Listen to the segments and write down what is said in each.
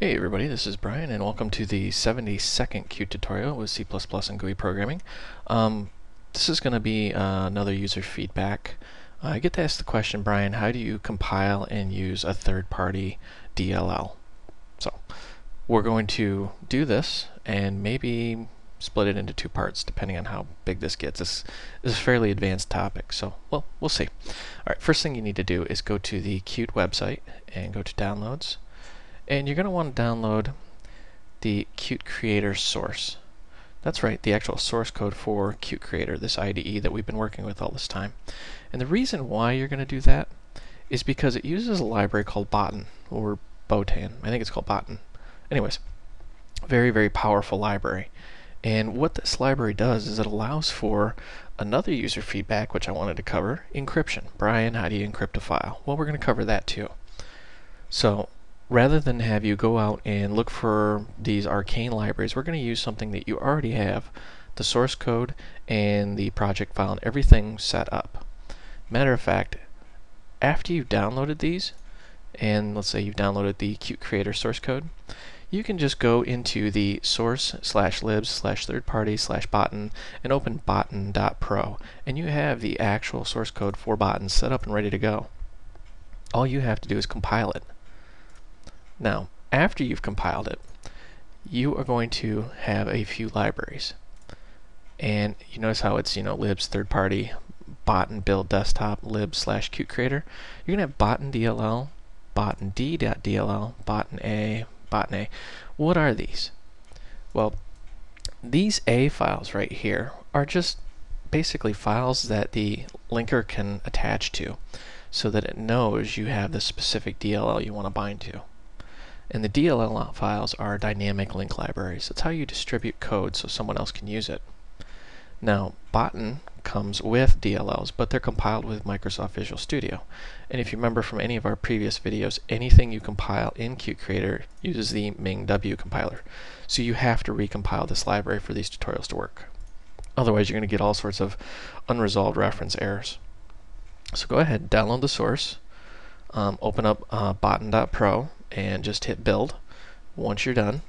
Hey everybody, this is Brian and welcome to the 72nd Qt tutorial with C++ and GUI programming. Um, this is going to be uh, another user feedback. Uh, I get to ask the question, Brian, how do you compile and use a third-party DLL? So, we're going to do this and maybe split it into two parts depending on how big this gets. This, is a fairly advanced topic, so well, we'll see. Alright, first thing you need to do is go to the Qt website and go to Downloads and you're going to want to download the Qt Creator source. That's right, the actual source code for Qt Creator, this IDE that we've been working with all this time. And the reason why you're going to do that is because it uses a library called Botan, or Botan. I think it's called Botan. Anyways, very, very powerful library. And what this library does is it allows for another user feedback, which I wanted to cover, encryption. Brian, how do you encrypt a file? Well, we're going to cover that too. So rather than have you go out and look for these arcane libraries, we're going to use something that you already have, the source code and the project file and everything set up. Matter of fact, after you've downloaded these, and let's say you've downloaded the Qt Creator source code, you can just go into the source slash libs slash third party slash botan and open botan.pro and you have the actual source code for botan set up and ready to go. All you have to do is compile it. Now, after you've compiled it, you are going to have a few libraries. And you notice how it's, you know, libs third party, botan build desktop, lib slash qt creator. You're going to have botan DLL, botan d.dll, botan a, botan a. What are these? Well, these A files right here are just basically files that the linker can attach to so that it knows you have the specific DLL you want to bind to. And the DLL files are dynamic link libraries. That's how you distribute code so someone else can use it. Now, Botan comes with DLLs, but they're compiled with Microsoft Visual Studio. And if you remember from any of our previous videos, anything you compile in Qt Creator uses the MingW compiler. So you have to recompile this library for these tutorials to work. Otherwise, you're going to get all sorts of unresolved reference errors. So go ahead, download the source, um, open up uh, botan.pro, and just hit build. Once you're done,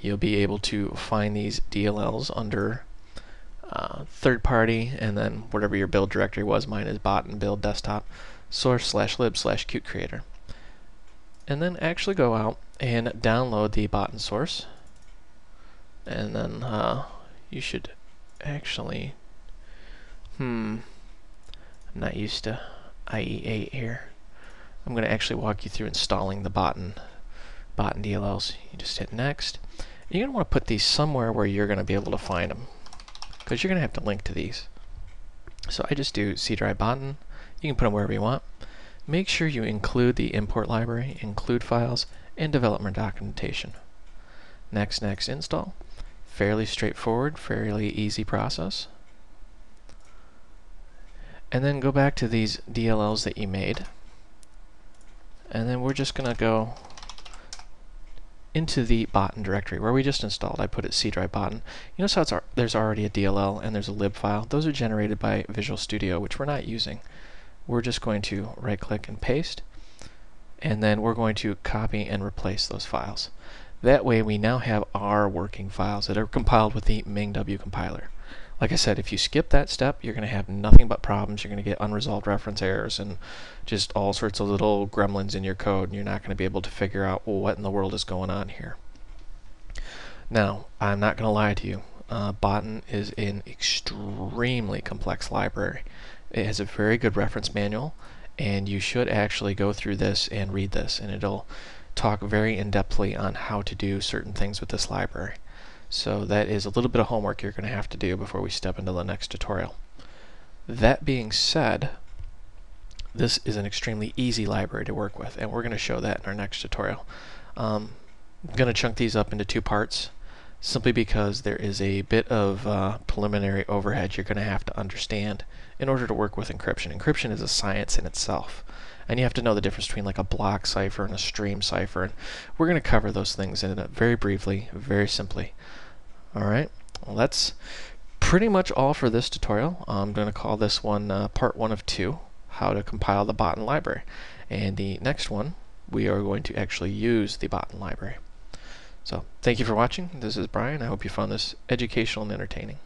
you'll be able to find these DLLs under uh, third party and then whatever your build directory was. Mine is botan build desktop source slash lib slash qt creator. And then actually go out and download the Botan source. And then uh, you should actually, hmm, I'm not used to IE8 here. I'm going to actually walk you through installing the Botan, Botan DLLs. You just hit next. You're going to want to put these somewhere where you're going to be able to find them because you're going to have to link to these. So I just do C drive Botan. You can put them wherever you want. Make sure you include the import library, include files, and development documentation. Next, next, install. Fairly straightforward, fairly easy process. And then go back to these DLLs that you made and then we're just going to go into the botan directory where we just installed. I put it C drive botan. You notice how it's, there's already a DLL and there's a lib file. Those are generated by Visual Studio, which we're not using. We're just going to right click and paste, and then we're going to copy and replace those files. That way we now have our working files that are compiled with the MingW compiler. Like I said, if you skip that step, you're going to have nothing but problems. You're going to get unresolved reference errors and just all sorts of little gremlins in your code, and you're not going to be able to figure out well, what in the world is going on here. Now, I'm not going to lie to you. Uh, Botan is an extremely complex library. It has a very good reference manual, and you should actually go through this and read this, and it'll talk very in-depthly on how to do certain things with this library. So that is a little bit of homework you're going to have to do before we step into the next tutorial. That being said, this is an extremely easy library to work with, and we're going to show that in our next tutorial. Um, I'm going to chunk these up into two parts, simply because there is a bit of uh, preliminary overhead you're going to have to understand in order to work with encryption. Encryption is a science in itself, and you have to know the difference between like a block cipher and a stream cipher, and we're going to cover those things in a, very briefly, very simply. Alright, well that's pretty much all for this tutorial. I'm going to call this one uh, part one of two, how to compile the Botan library. And the next one we are going to actually use the Botan library. So thank you for watching. This is Brian. I hope you found this educational and entertaining.